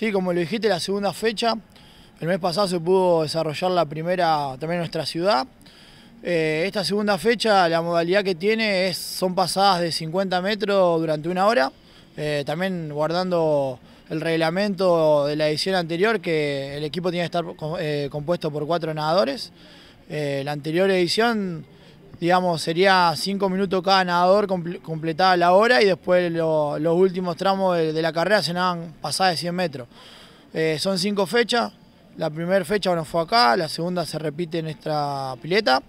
Sí, como lo dijiste, la segunda fecha, el mes pasado se pudo desarrollar la primera también en nuestra ciudad. Eh, esta segunda fecha, la modalidad que tiene es, son pasadas de 50 metros durante una hora, eh, también guardando el reglamento de la edición anterior, que el equipo tiene que estar eh, compuesto por cuatro nadadores. la anterior edición, digamos, sería cinco minutos cada nadador completada la hora y después los últimos tramos de, la carrera se nadan pasadas de 100 metros. son cinco fechas, la primera fecha bueno, fue acá, la segunda se repite en nuestra pileta.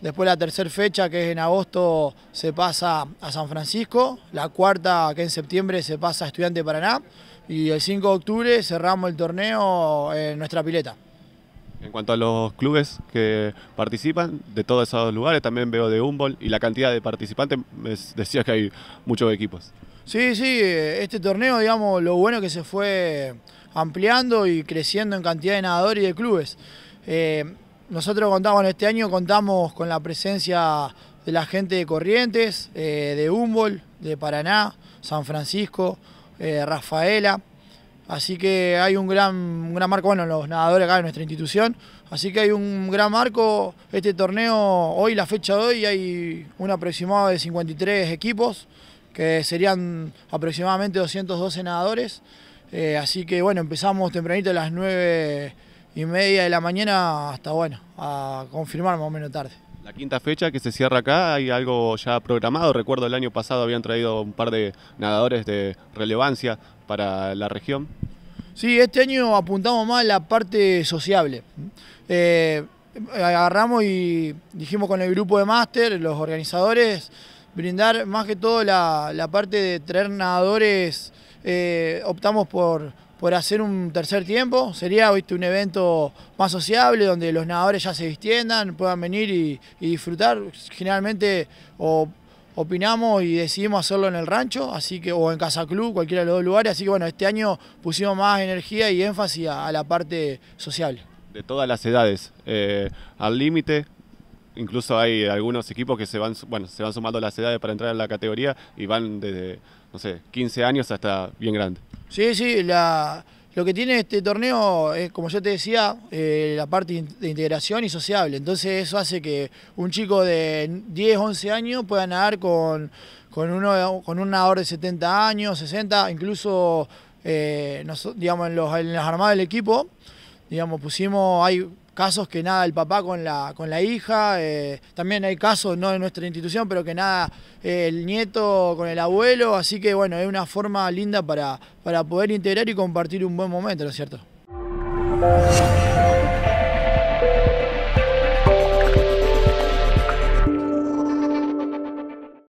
Después la tercera fecha, que es en agosto, se pasa a San Francisco. La cuarta, que en septiembre, se pasa a Estudiante Paraná. Y el 5 de octubre cerramos el torneo en nuestra pileta. En cuanto a los clubes que participan de todos esos lugares, también veo de Humboldt y la cantidad de participantes, decía que hay muchos equipos. Sí, sí, este torneo, digamos, lo bueno que se fue ampliando y creciendo en cantidad de nadadores y de clubes. Eh, nosotros contamos, este año contamos con la presencia de la gente de Corrientes, eh, de Humboldt, de Paraná, San Francisco, eh, Rafaela. Así que hay un gran, un gran marco, bueno, los nadadores acá de nuestra institución. Así que hay un gran marco. Este torneo, hoy, la fecha de hoy, hay un aproximado de 53 equipos, que serían aproximadamente 212 nadadores. Eh, así que bueno, empezamos tempranito a las 9 y media de la mañana hasta bueno, a confirmar más o menos tarde. La quinta fecha que se cierra acá, ¿hay algo ya programado? Recuerdo el año pasado habían traído un par de nadadores de relevancia para la región. Sí, este año apuntamos más a la parte sociable. Eh, agarramos y dijimos con el grupo de máster, los organizadores, brindar más que todo la, parte de traer nadadores eh, optamos por, por hacer un tercer tiempo. Sería un evento más sociable donde los nadadores ya se distiendan, puedan venir y, disfrutar. Generalmente opinamos y decidimos hacerlo en el rancho, así que, o en Casa Club, cualquiera de los dos lugares. Así que bueno, este año pusimos más energía y énfasis a, la parte sociable. De todas las edades, eh, al límite, incluso hay algunos equipos que se van, bueno, se van sumando las edades para entrar en la categoría y van desde no sé, 15 años hasta bien grande. Sí, sí, lo que tiene este torneo es, como yo te decía, eh, la parte de integración y sociable. Entonces eso hace que un chico de 10, 11 años pueda nadar con, con, uno, con un nadador de 70 años, 60, incluso eh, digamos, en, los, en las armadas del equipo, digamos, pusimos, hay casos que nada el papá con la, con la hija, eh, también hay casos, no en nuestra institución, pero que nada el nieto con el abuelo, así que bueno, es una forma linda para, para poder integrar y compartir un buen momento, ¿no es cierto?